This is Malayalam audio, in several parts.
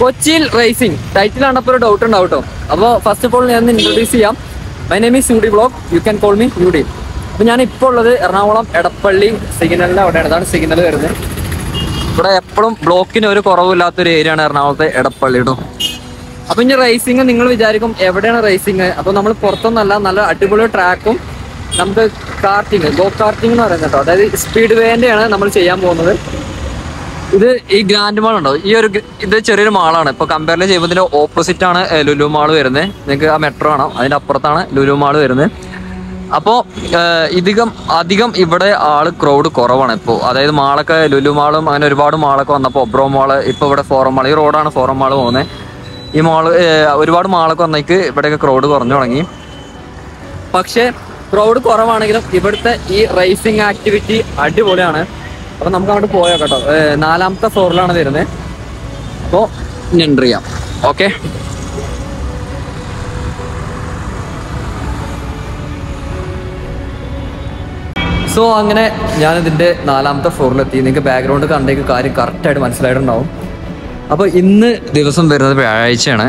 കൊച്ചിയിൽ റേസിംഗ് ടൈറ്റിൽ ആണപ്പോൾ ഒരു ഡൗട്ട് ഉണ്ടാവും കേട്ടോ അപ്പോൾ ഫസ്റ്റ് ഓഫ് ഓൾ ഞാൻ ഇൻട്രൊഡ്യൂസ് ചെയ്യാം. My name is U blog you can call me U D അപ്പോൾ ഞാൻ ഇപ്പോൾ ഉള്ളത് എറണാകുളം എടപ്പള്ളി സിഗ്നലിന്റെ അവിടെയാണ്. ഇതാണ് സിഗ്നൽ വരുന്നത്. ഇവിടെ എപ്പോഴും ബ്ലോക്കിന് ഒരു കുറവില്ലാത്തൊരു ഏരിയ ആണ് എറണാകുളത്തെ എടപ്പള്ളി കേട്ടോ അപ്പം ഇനി റേസിംഗ് നിങ്ങൾ വിചാരിക്കും എവിടെയാണ് റേസിംഗ് അപ്പോൾ നമ്മൾ പുറത്തൊന്നല്ല നല്ല അടിപൊളി ട്രാക്കും നമുക്ക് കാർട്ടിങ് ഗോ കാർട്ടിങ് എന്ന് പറയുന്നത് കേട്ടോ അതായത് സ്പീഡ് വേന്റെയാണ് നമ്മൾ ചെയ്യാൻ പോകുന്നത്. ഇത് ഈ ഗ്രാൻഡ് മാൾ ഉണ്ടോ? ഈ ഒരു ഇത് ചെറിയൊരു മാളാണ് ഇപ്പൊ കമ്പയർ ചെയ്യുമ്പോൾ ഇതിന്റെ ഓപ്പോസിറ്റ് ആണ് ലുലു മാൾ വരുന്നത് നിങ്ങൾക്ക് ആ മെട്രോ ആണോ അതിന്റെ അപ്പുറത്താണ് ലുലു മാൾ വരുന്നത് അപ്പോൾ ഇധികം അധികം ഇവിടെ ആൾ ക്രൗഡ് കുറവാണ് ഇപ്പോ. അതായത് മാളൊക്കെ ലുലു മാളും അങ്ങനെ ഒരുപാട് മാളൊക്കെ വന്നപ്പോൾ ഒബ്രോ മാൾ ഇപ്പോൾ ഇവിടെ ഫോറം മാൾ ഈ റോഡാണ് ഫോറം മാൾ പോകുന്നത് ഈ മാൾ ഒരുപാട് മാളൊക്കെ വന്നേക്ക് ഇവിടെയൊക്കെ ക്രൗഡ് കുറഞ്ഞു തുടങ്ങി. പക്ഷേ ക്രൗഡ് കുറവാണെങ്കിലും ഇവിടുത്തെ ഈ റേസിംഗ് ആക്ടിവിറ്റി അടിപൊളിയാണ്. അപ്പൊ നമുക്ക് അങ്ങോട്ട് പോയോ കേട്ടോ. നാലാമത്തെ ഫ്ലോറിലാണ് വരുന്നത് അപ്പോൾ എന്റർ ചെയ്യാം. ഓക്കെ? സോ അങ്ങനെ ഞാൻ ഇതിന്റെ നാലാമത്തെ ഫ്ലോറിലെത്തി. നിങ്ങൾക്ക് ബാക്ക്ഗ്രൗണ്ട് കണ്ടേക്ക് കാര്യം കറക്റ്റായിട്ട് മനസ്സിലായിട്ടുണ്ടാവും. അപ്പോൾ ഇന്ന് ദിവസം വരുന്നത് വ്യാഴാഴ്ചയാണ്.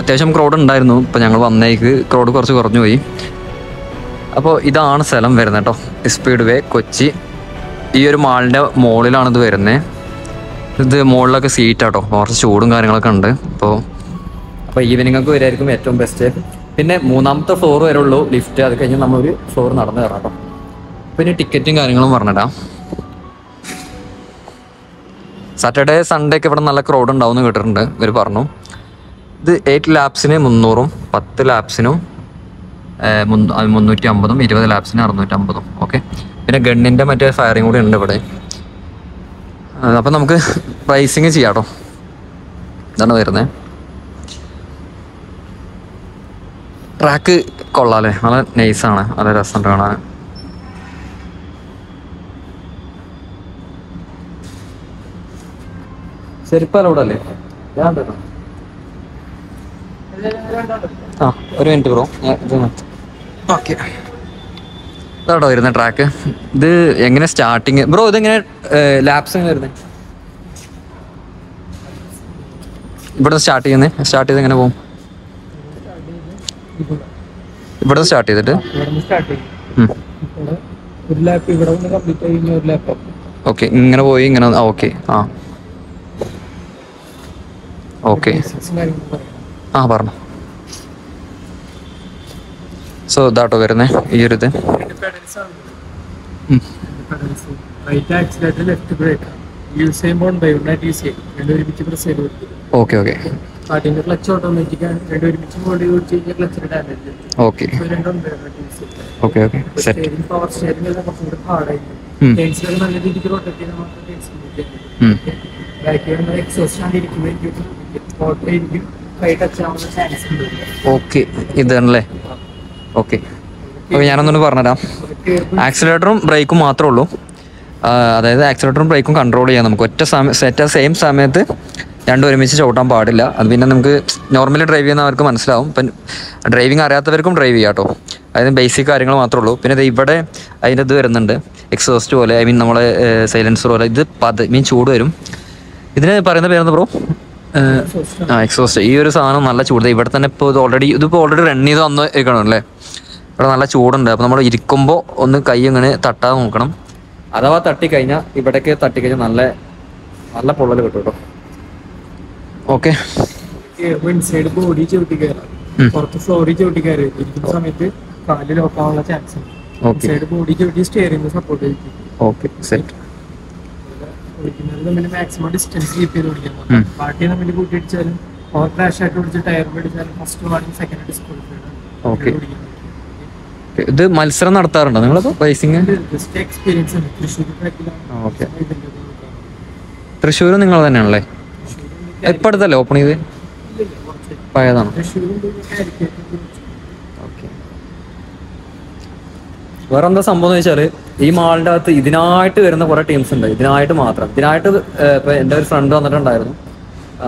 അത്യാവശ്യം ക്രൗഡ് ഉണ്ടായിരുന്നു. ഇപ്പൊ ഞങ്ങൾ വന്നേക്ക് ക്രൗഡ് കുറച്ച് കുറഞ്ഞു പോയി. അപ്പോൾ ഇതാണ് സ്ഥലം വരുന്നത് കേട്ടോ. Speedway Kochi. ഈ ഒരു മാളിന്റെ മുകളിലാണ് ഇത് വരുന്നത് ഇത് മുകളിലൊക്കെ സീറ്റ് ആട്ടോ കുറച്ച് ചൂടും കാര്യങ്ങളൊക്കെ ഉണ്ട്. അപ്പോൾ അപ്പോൾ ഈവനിങ് ഒക്കെ വരുമായിരിക്കും ഏറ്റവും ബെസ്റ്റ് പിന്നെ മൂന്നാമത്തെ ഫ്ലോർ വരെ ഉള്ളൂ ലിഫ്റ്റ് അത് കഴിഞ്ഞ് നമ്മളൊരു ഫ്ലോർ നടന്നു കയറാം കേട്ടോ. പിന്നെ ടിക്കറ്റും കാര്യങ്ങളും പറഞ്ഞിടാം. സാറ്റർഡേ സൺഡേ ഒക്കെ ഇവിടെ നല്ല ക്രൗഡ് ഉണ്ടാവുംന്ന് കേട്ടിട്ടുണ്ട്. ഇവർ പറഞ്ഞു. ഇത് എയ്റ്റ് ലാപ്സിന് മുന്നൂറും പത്ത് ലാപ്സിനും മുന്നൂറ്റി അമ്പതും ഇരുപത് ലാപ്സിന് അറുന്നൂറ്റമ്പതും. ഓക്കെ പിന്നെ ഗണ്ണിന്റെ മറ്റേ ഫയറിങ് കൂടി ഉണ്ട് ഇവിടെ. അപ്പം നമുക്ക് പ്രൈസിങ് ചെയ്യാട്ടോ. കേട്ടോ ഇതാണ് വരുന്നത് ട്രാക്ക് കൊള്ളാല്ലേ? നല്ല നൈസാണ് നല്ല രസമുണ്ട് കാണാൻ. ആ ഒരു മിനിറ്റ് ബ്രോ ഓക്കെ ഇതാട്ടോ വരുന്ന ട്രാക്ക് ഇത് എങ്ങനെ സ്റ്റാർട്ടിങ് ബ്രോ ഇതെങ്ങനെ ലാപ്സ് എങ്ങനെ വരുന്നത് ഇവിടെ സ്റ്റാർട്ട് ചെയ്യുന്നത് സ്റ്റാർട്ട് ചെയ്ത് എങ്ങനെ പോകും ഇവിടെ സ്റ്റാർട്ട് ചെയ്തിട്ട് ഓക്കെ ഇങ്ങനെ പോയി ഇങ്ങനെ ഓക്കെ ആ ഓക്കെ ആ പറഞ്ഞു. സോ ഇതാട്ടോ വരുന്നേ ഈ ഒരു ഇത്. ഓക്കെ ഓക്കെ ക്ലച്ച് ഓട്ടോമാറ്റിക് ആണ്. രണ്ടും ഒരുമിച്ച് ക്ലച്ചിന് damage okay okay okay power എല്ലാം കുറച്ചും കൂടി. നല്ല രീതിക്ക് റൊട്ടേറ്റ് ചെയ്താൽ മാത്രം ടെൻസ് ബാക്കി വരുന്ന എക്സോസ്റ്റ് ആണ് ഇരിക്കുമ്പോൾ ഓട്ടോ ഇരിക്കും കൈ ടച്ച് ആവുന്ന ചാൻസ് ഉണ്ട്. ഓക്കെ ഇതാണല്ലേ? ഓക്കെ. അപ്പോൾ ഞാനൊന്നുകൂടി പറഞ്ഞുതരാം. ആക്സിലേറ്ററും ബ്രേക്കും മാത്രമേ ഉള്ളൂ. അതായത് ആക്സിലേറ്ററും ബ്രേക്കും കൺട്രോൾ ചെയ്യാം നമുക്ക്. ഒറ്റ സമയം സെറ്റ് സെയിം സമയത്ത് രണ്ടും ഒരുമിച്ച് ചവിട്ടാൻ പാടില്ല. അത് പിന്നെ നമുക്ക് നോർമലി ഡ്രൈവ് ചെയ്യുന്നവർക്ക് മനസ്സിലാവും. ഇപ്പം ഡ്രൈവിംഗ് അറിയാത്തവർക്കും ഡ്രൈവ് ചെയ്യാം കേട്ടോ. അതായത് ബേസിക് കാര്യങ്ങൾ മാത്രമേ ഉള്ളൂ. പിന്നെ ഇവിടെ അതിന്റെ ഇത് വരുന്നുണ്ട്. എക്സോസ്റ്റ് പോലെ ഐ മീൻ നമ്മളെ സൈലൻസർ പോലെ. ഇത് പത് മീൻ ചൂട് വരും. ഇതിന് പറയുന്ന പേരെന്താ ബ്രോ ആ എക്സോസ്റ്റ് ഈ ഒരു സാധനം നല്ല ചൂട്. ഇവിടെ തന്നെ ഇപ്പോൾ ഇത് ഓൾറെഡി ഇതിപ്പോൾ ഓൾറെഡി റൺ ചെയ്ത് വന്ന് ഇരിക്കണം അല്ലേ? ഇവിടെ നല്ല ചൂടുണ്ട്. അപ്പോൾ നമ്മൾ ഇരിക്കുമ്പോൾ ഒന്ന് കൈ ഇങ്ങനെ തട്ടാതെ നോക്കണം. അഥവാ തട്ടിക്കഴിഞ്ഞാൽ ഇവിടേക്ക് തട്ടിക്കഴിഞ്ഞാൽ നല്ല നല്ല പൊള്ളൽ കിട്ടും കേട്ടോ. ഓക്കെ സൈഡ് ബോഡി ചവിട്ടി കയറാം ഉം. പുറത്ത് ഫ്ലോറിൽ ചവിട്ടി കയറി ഇരിക്കുന്ന സമയത്ത് ചാൻസ് ഉണ്ട്. സൈഡ് ബോഡി ചവിട്ടി സ്റ്റിയറിംഗ് സപ്പോർട്ട് ചെയ്യും. ഓക്കെ സെറ്റ് ഓടിക്കുന്നത് തമ്മിൽ മാക്സിമം ഡിസ്റ്റൻസ് കീപ്പ് ചെയ്ത് ഉം. ഓടിക്കണം തമ്മിൽ കൂട്ടിയിടിച്ചാലും ഓവർ ക്രാഷ് ആയിട്ട് ഓടിച്ച് ടയർ പിടിച്ചാലും first warning second disqualified Okay. ഇത് മത്സരം നടത്താറുണ്ടോ നിങ്ങളപ്പോൾ റേസിംഗ് എക്സ്പീരിയൻസ് തൃശ്ശൂർ നിങ്ങൾ തന്നെയാണല്ലേ? ഇപ്പൊ അടുത്തല്ലേ ഓപ്പൺ ചെയ്ത് പഴയതാണ് വേറെന്താ സംഭവം എന്ന് വെച്ചാൽ ഈ മാളിന്റെ അകത്ത് ഇതിനായിട്ട് വരുന്ന കുറെ ടീംസ് ഉണ്ട്. ഇതിനായിട്ട് മാത്രം. ഇതിനായിട്ട് ഇപ്പൊ എന്റെ ഒരു ഫ്രണ്ട് വന്നിട്ടുണ്ടായിരുന്നു.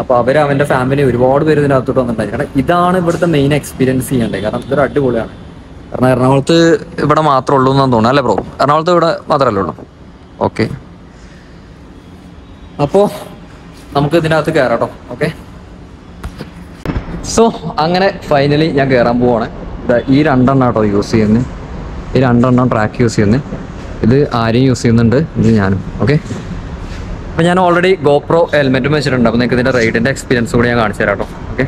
അപ്പൊ അവർ അവന്റെ ഫാമിലി ഒരുപാട് പേര് ഇതിനകത്തോട്ട് വന്നിട്ടുണ്ടായിരുന്നു കാരണം ഇതാണ് ഇവിടുത്തെ മെയിൻ എക്സ്പീരിയൻസ് ചെയ്യേണ്ടത്. കാരണം ഇതൊരു അടിപൊളിയാണ്. കാരണം എറണാകുളത്ത് ഇവിടെ മാത്രമേ ഉള്ളൂ എന്ന് തോന്നുന്നു അല്ലേ ബ്രോ എറണാകുളത്ത് ഇവിടെ മാത്രമല്ലേ ഉള്ളൂ? ഓക്കെ അപ്പോ നമുക്ക് ഇതിനകത്ത് കയറാട്ടോ ഓക്കെ സോ അങ്ങനെ ഫൈനലി ഞാൻ കയറാൻ പോവാണ്. ഈ രണ്ടെണ്ണം കേട്ടോ യൂസ് ചെയ്യുന്നത് ഈ രണ്ടെണ്ണം ട്രാക്ക് യൂസ് ചെയ്യുന്നത് ഇത് ആരെയും യൂസ് ചെയ്യുന്നുണ്ട്. ഇത് ഞാനും. ഓക്കെ അപ്പോൾ ഞാൻ ഓൾറെഡി ഗോപ്രോ ഹെൽമെറ്റും വെച്ചിട്ടുണ്ട്. അപ്പോൾ നിങ്ങൾക്ക് ഇതിന്റെ റൈഡിന്റെ എക്സ്പീരിയൻസ് കൂടി ഞാൻ കാണിച്ചു തരാം കേട്ടോ ഓക്കെ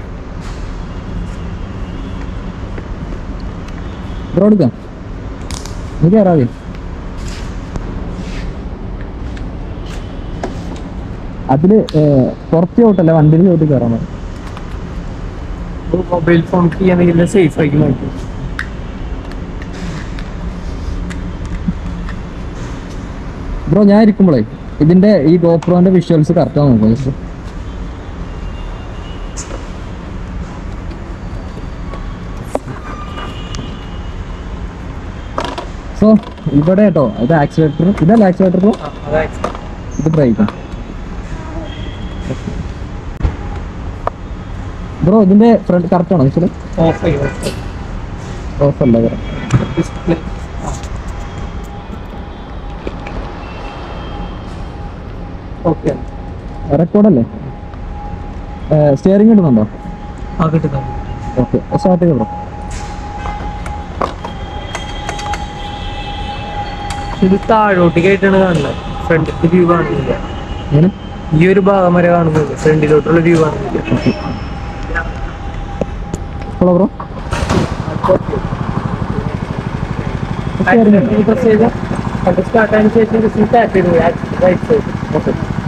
ബ്രോ അതിൽ പുറത്തോട്ടല്ലേ വണ്ടിയിൽ ചോട്ട് കയറാൻ മൊബൈൽ ഫോൺ സേഫ് ആയിട്ട് ബ്രോ ഞാൻ ഇരിക്കുമ്പോളേ ഇതിന്റെ ഈ ഗോപ്രോന്റെ വിഷ്വൽസ് കറക്റ്റാ നോക്കാം ജസ്റ്റ് സോ ഇവിടെ കേട്ടോ ഇത് ആക്സിലേറ്റർ ഇതല്ല ആക്സിലേറ്റർ ബ്രോ ഇത് ബ്രേക്ക് ബ്രോ ഇതിന്റെ ഫ്രണ്ട് കറക്റ്റ് ആണോ ഓഫ് അല്ല ഓക്കെ. റെക്കോർഡല്ലേ സ്റ്റിയറിംഗ് കിട്ടുന്നുണ്ടോ ആ കിട്ടുന്നുണ്ട് ഓക്കെ സ്റ്റാർട്ട് ചെയ്തോ ഇത് താഴോട്ടേക്കായിട്ടാണ് കാണുന്നത് ഫ്രണ്ടിലത്തെ വ്യൂ കാണുന്നില്ല. ഈ ഒരു ഭാഗം വരെ കാണുന്നത് ഫ്രണ്ടിലോട്ടുള്ള വ്യൂ കാണുന്നില്ല. ഹലോ ബ്രോ സ്റ്റാർട്ട് ആയതിനു ശേഷം ടാപ്പ് ചെയ്തു റൈറ്റ് സൈഡ് ഓക്കെ.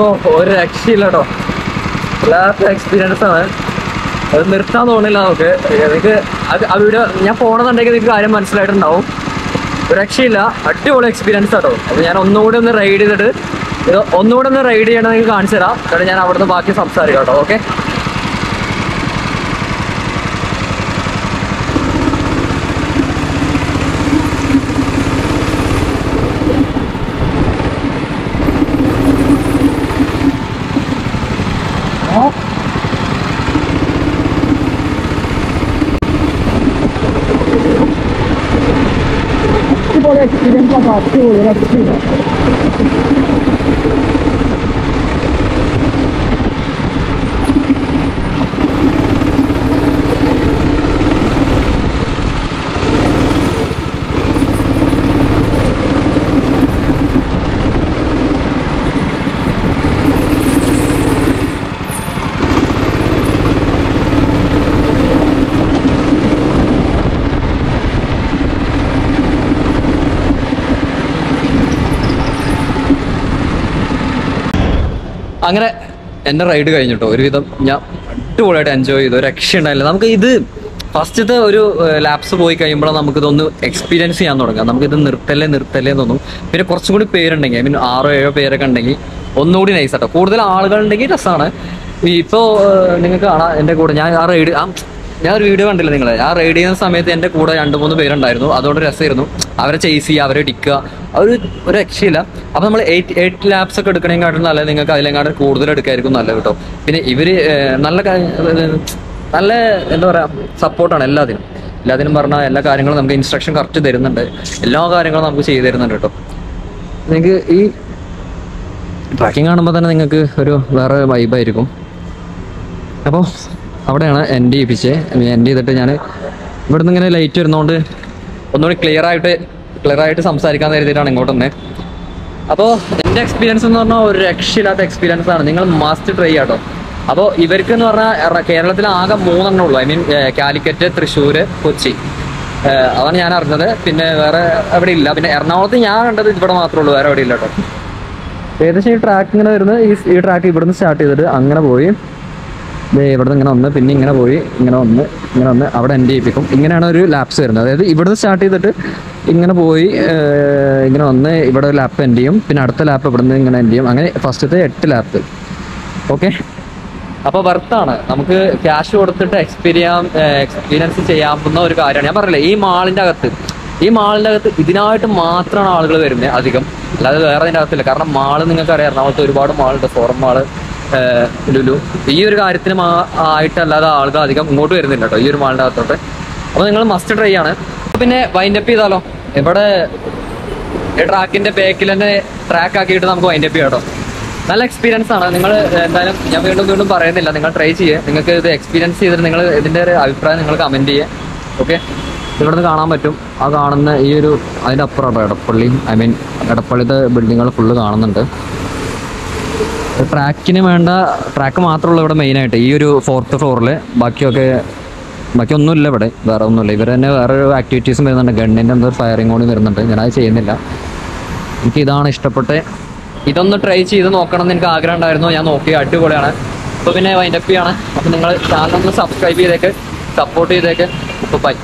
ഓ ഒരു രക്ഷയില്ലട്ടോ. വല്ലാത്ത എക്സ്പീരിയൻസ് ആണ്. അത് നിർത്താൻ തോന്നില്ല നമുക്ക്. എനിക്ക് അത് അവിടെ ഞാൻ പോകണമെന്നുണ്ടെങ്കിൽ നിങ്ങൾക്ക് കാര്യം മനസ്സിലായിട്ടുണ്ടാവും. രക്ഷയില്ല. അടിപൊളി എക്സ്പീരിയൻസ് ആട്ടോ. അപ്പോൾ ഞാൻ ഒന്നുകൂടെ ഒന്ന് റൈഡ് ചെയ്തിട്ട് ഇത് ഒന്നുകൂടെ ഒന്ന് റൈഡ് ചെയ്യണമെങ്കിൽ കാണിച്ചു തരാം ഞാൻ അവിടുന്ന് ബാക്കി സംസാരിക്കാം കേട്ടോ. ഓക്കെ फॉर एक्सपीरियंस का बात हो रहा है എന്റെ റൈഡ് കഴിഞ്ഞിട്ടോ. ഒരുവിധം ഞാൻ അടിപൊളിയായിട്ട് എൻജോയ് ചെയ്തു. ഒരു രക്ഷ ഉണ്ടായില്ല. നമുക്ക് ഇത് ഫസ്റ്റത്തെ ഒരു ലാപ്സ് പോയി കഴിയുമ്പോൾ നമുക്ക് ഇതൊന്ന് എക്സ്പീരിയൻസ് ചെയ്യാൻ തുടങ്ങാം നമുക്ക് ഇത് നിർത്തല്ലേ നിർത്തല്ലേ തോന്നും. പിന്നെ കുറച്ചും കൂടി പേരുണ്ടെങ്കിൽ ഐ മീൻ ആറോ ഏഴോ പേരൊക്കെ ഉണ്ടെങ്കിൽ ഒന്നുകൂടി നൈസ് ആട്ടോ. കൂടുതൽ ആളുകൾ ഉണ്ടെങ്കിൽ രസമാണ് ഇപ്പോൾ നിങ്ങൾക്ക് കാണാം എന്റെ കൂടെ. ഞാൻ ആ റൈഡ് ആ ഞാൻ ഒരു വീഡിയോ കണ്ടില്ല നിങ്ങളെ. ആ റൈഡ് ചെയ്യുന്ന സമയത്ത് എന്റെ കൂടെ രണ്ട് മൂന്ന് പേരുണ്ടായിരുന്നു. അതുകൊണ്ട് രസമായിരുന്നു. അവരെ ചേസ് ചെയ്യുക അവരെ ഇടിക്കുക അവർ ഒരു രക്ഷയില്ല. അപ്പോൾ നമ്മൾ എയ്റ്റ് എയ്റ്റ് ലാപ്സ് ഒക്കെ എടുക്കണേക്കാട്ടും നല്ലത് നിങ്ങൾക്ക് അതിലെങ്ങാട്ടും കൂടുതൽ എടുക്കായിരിക്കും നല്ലത് കേട്ടോ. പിന്നെ ഇവർ നല്ല നല്ല എന്താ പറയുക സപ്പോർട്ടാണ് എല്ലാത്തിനും. എല്ലാത്തിനും പറഞ്ഞാൽ എല്ലാ കാര്യങ്ങളും നമുക്ക് ഇൻസ്ട്രക്ഷൻ കറക്റ്റ് തരുന്നുണ്ട്. എല്ലാ കാര്യങ്ങളും നമുക്ക് ചെയ്തു തരുന്നുണ്ട് കേട്ടോ. നിങ്ങൾക്ക് ഈ ട്രാക്കിംഗ് കാണുമ്പോൾ തന്നെ നിങ്ങൾക്ക് ഒരു വേറെ വൈബായിരിക്കും അപ്പോൾ അവിടെയാണ് എന്റെ ചെയ്യിപ്പിച്ചത് എൻഡ് ചെയ്തിട്ട് ഞാൻ ഇവിടുന്ന് ഇങ്ങനെ ലൈറ്റ് വരുന്നതുകൊണ്ട് ഒന്നുകൂടി ക്ലിയർ ആയിട്ട് ക്ലിയർ ആയിട്ട് സംസാരിക്കാൻ കരുതിയിട്ടാണ് ഇങ്ങോട്ട് തന്നെ അപ്പോൾ എന്റെ എക്സ്പീരിയൻസ് എന്ന് പറഞ്ഞാൽ ഒരു രക്ഷയില്ലാത്ത എക്സ്പീരിയൻസ് ആണ്. നിങ്ങൾ മസ്റ്റ് ട്രൈ ആട്ടോ. അപ്പോൾ ഇവർക്ക് എന്ന് പറഞ്ഞാൽ കേരളത്തിൽ ആകെ മൂന്നെണ്ണം ഉള്ളൂ. I mean Calicut Thrissur Kochi. അതാണ് ഞാൻ അറിഞ്ഞത്. പിന്നെ വേറെ അവിടെ ഇല്ല. പിന്നെ എറണാകുളത്ത് ഞാൻ കണ്ടത് ഇവിടെ മാത്രമേ ഉള്ളൂ. വേറെ അവിടെ ഇല്ല കേട്ടോ ഏകദേശം ഈ ട്രാക്ക് ഇങ്ങനെ വരുന്നത് ഈ ട്രാക്ക് ഇവിടുന്ന് സ്റ്റാർട്ട് ചെയ്തിട്ട് അങ്ങനെ പോയി. ദേ ഇവിടുന്ന് ഇങ്ങനെ വന്ന് പിന്നെ ഇങ്ങനെ പോയി ഇങ്ങനെ വന്ന് ഇങ്ങനെ വന്ന് അവിടെ എൻഡ് ചെയ്യിപ്പിക്കും ഇങ്ങനെയാണ് ഒരു ലാപ്സ് വരുന്നത്. അതായത് ഇവിടുന്ന് സ്റ്റാർട്ട് ചെയ്തിട്ട് ഇങ്ങനെ പോയി ഇങ്ങനെ വന്ന് ഇവിടെ ഒരു ലാപ്പ് എൻഡ് ചെയ്യും. പിന്നെ അടുത്ത ലാപ്പ് ഇവിടുന്ന് ഇങ്ങനെ എൻഡ് ചെയ്യും. അങ്ങനെ ഫസ്റ്റത്തെ എട്ട് ലാപ്പ് ഓക്കെ അപ്പോൾ വർത്താണ് നമുക്ക് ക്യാഷ് കൊടുത്തിട്ട് എക്സ്പീരിയൻ എക്സ്പീരിയൻസ് ചെയ്യാവുന്ന ഒരു കാര്യമാണ്. ഞാൻ പറഞ്ഞില്ലേ ഈ മാളിന്റെ അകത്ത് ഈ മാളിന്റെ അകത്ത് ഇതിനായിട്ട് മാത്രമാണ് ആളുകൾ വരുന്നത് അധികം. അല്ലാതെ വേറെ അതിന്റെ അകത്തില്ല. കാരണം മാൾ നിങ്ങൾക്ക് അറിയാം എറണാകുളത്ത് ഒരുപാട് മാളുണ്ട്. Forum mall Lulu. ഈ ഒരു കാര്യത്തിന് ആയിട്ടല്ലാതെ ആളുകൾ അധികം ഇങ്ങോട്ട് വരുന്നില്ല കേട്ടോ ഈ ഒരു മാളിന്റെ അകത്തോട്ട്. അപ്പോൾ നിങ്ങൾ മസ്റ്റ് ട്രൈ ആണ്. പിന്നെ വൈൻഡപ്പ് ചെയ്താലോ? ഇവിടെ ട്രാക്കിന്റെ ബാക്കിൽ തന്നെ ട്രാക്ക് ആക്കിയിട്ട് നമുക്ക് വൈൻഡപ്പ് ചെയ്യാം കേട്ടോ നല്ല എക്സ്പീരിയൻസ് ആണ്. നിങ്ങൾ എന്തായാലും ഞാൻ വീണ്ടും വീണ്ടും പറയുന്നില്ല. നിങ്ങൾ ട്രൈ ചെയ്യേ. നിങ്ങൾക്ക് ഇത് എക്സ്പീരിയൻസ് ചെയ്തിട്ട് നിങ്ങൾ ഇതിന്റെ ഒരു അഭിപ്രായം നിങ്ങൾ കമന്റ് ചെയ്യേ. ഓക്കെ ഇവിടുന്ന് കാണാൻ പറ്റും. ആ കാണുന്ന ഈ ഒരു അതിന്റെ അപ്പുറം എടപ്പള്ളി ഐ മീൻ എടപ്പള്ളിത്തെ ബിൽഡിങ്ങുകൾ ഫുള്ള് കാണുന്നുണ്ട്. ട്രാക്കിന് വേണ്ട ട്രാക്ക് മാത്രമുള്ള ഇവിടെ മെയിനായിട്ട് ഈ ഒരു ഫോർത്ത് ഫ്ലോറിൽ ബാക്കിയൊക്കെ ബാക്കി ഒന്നുമില്ല ഇവിടെ വേറെ ഒന്നുമില്ല ഇവർ തന്നെ വേറെ ഒരു ആക്ടിവിറ്റീസും വരുന്നുണ്ട്. ഗണ്ണിന്റെ എന്തോ ഫയറിംഗ് കൂടി വരുന്നുണ്ട്. ഞാനത് ചെയ്യുന്നില്ല. എനിക്ക് ഇതാണ് ഇഷ്ടപ്പെട്ട് ഇതൊന്ന് ട്രൈ ചെയ്ത് നോക്കണം എന്ന് എനിക്ക് ആഗ്രഹം ഉണ്ടായിരുന്നു. ഞാൻ നോക്കി അടിപൊളിയാണ്. അപ്പോൾ പിന്നെ വൈൻഡപ്പ് ചെയ്യാണ്. അപ്പോൾ നിങ്ങൾ ചാനൽ ഒന്ന് സബ്സ്ക്രൈബ് ചെയ്തേക്ക് സപ്പോർട്ട് ചെയ്തേക്ക്. അപ്പോൾ ബൈ